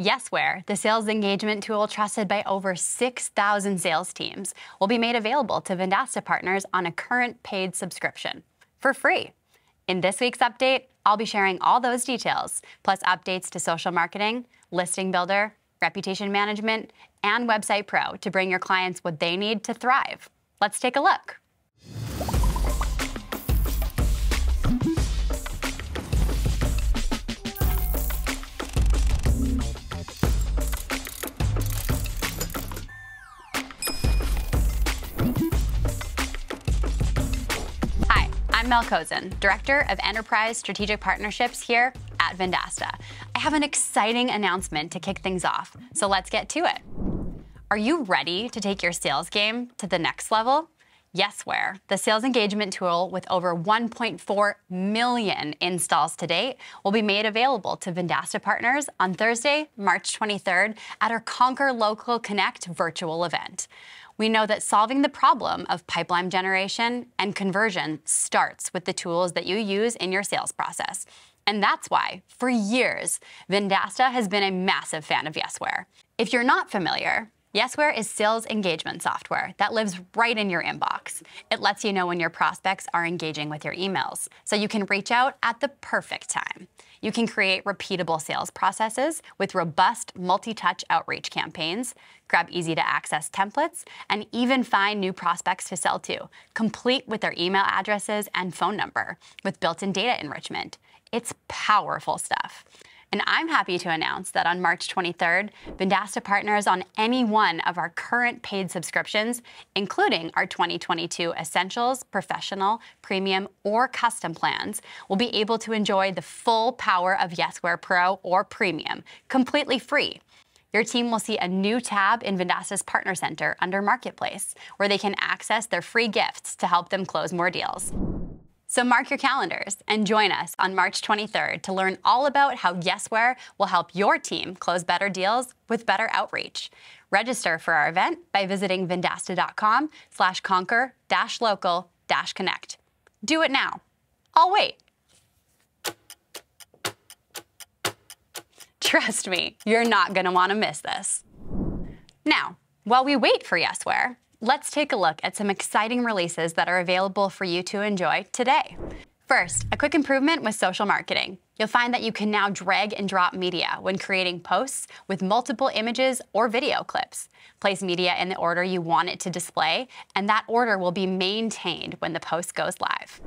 Yesware, the sales engagement tool trusted by over 6,000 sales teams, will be made available to Vendasta partners on a current paid subscription for free. In this week's update, I'll be sharing all those details, plus updates to social marketing, listing builder, reputation management, and Website Pro to bring your clients what they need to thrive. Let's take a look. Mel Kozun, Director of Enterprise Strategic Partnerships here at Vendasta. I have an exciting announcement to kick things off, so let's get to it. Are you ready to take your sales game to the next level? Yesware, the sales engagement tool with over 1.4 million installs to date, will be made available to Vendasta partners on Thursday, March 23rd at our Conquer Local Connect virtual event we know that solving the problem of pipeline generation and conversion starts with the tools that you use in your sales process. And that's why, for years, Vendasta has been a massive fan of Yesware. If you're not familiar, Yesware is sales engagement software that lives right in your inbox. It lets you know when your prospects are engaging with your emails, so you can reach out at the perfect time. You can create repeatable sales processes with robust multi-touch outreach campaigns, grab easy to access templates, and even find new prospects to sell to, complete with their email addresses and phone number with built-in data enrichment. It's powerful stuff. And I'm happy to announce that on March 23rd, Vendasta partners on any one of our current paid subscriptions, including our 2022 Essentials, Professional, Premium, or Custom plans, will be able to enjoy the full power of Yesware Pro or Premium, completely free. Your team will see a new tab in Vendasta's Partner Center under Marketplace, where they can access their free gifts to help them close more deals. So mark your calendars and join us on March 23rd to learn all about how Yesware will help your team close better deals with better outreach. Register for our event by visiting vendasta.com slash conquer dash local dash connect. Do it now. I'll wait. Trust me, you're not going to want to miss this. Now, while we wait for Yesware, let's take a look at some exciting releases that are available for you to enjoy today. First, a quick improvement with social marketing. You'll find that you can now drag and drop media when creating posts with multiple images or video clips. Place media in the order you want it to display, and that order will be maintained when the post goes live.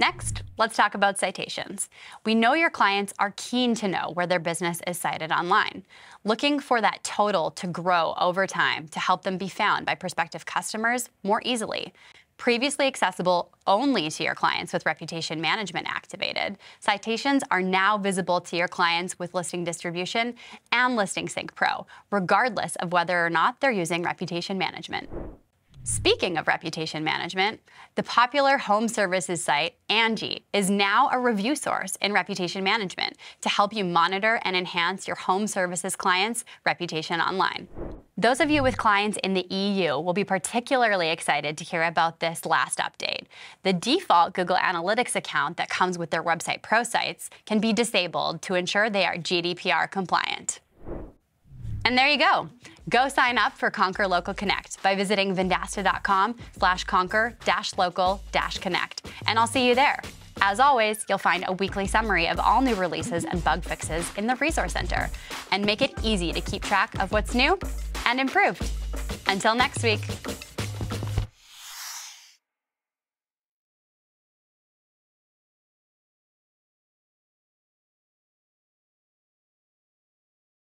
Next, let's talk about citations. We know your clients are keen to know where their business is cited online, looking for that total to grow over time to help them be found by prospective customers more easily. Previously accessible only to your clients with reputation management activated, citations are now visible to your clients with Listing Distribution and Listing Sync Pro, regardless of whether or not they're using reputation management. Speaking of reputation management, the popular home services site Angi is now a review source in reputation management to help you monitor and enhance your home services clients' reputation online. Those of you with clients in the EU will be particularly excited to hear about this last update. The default Google Analytics account that comes with their Website Pro sites can be disabled to ensure they are GDPR compliant. And there you go. Go sign up for Conquer Local Connect by visiting vendasta.com slash conquer dash local dash connect. And I'll see you there. As always, you'll find a weekly summary of all new releases and bug fixes in the Resource Center and make it easy to keep track of what's new and improved. Until next week.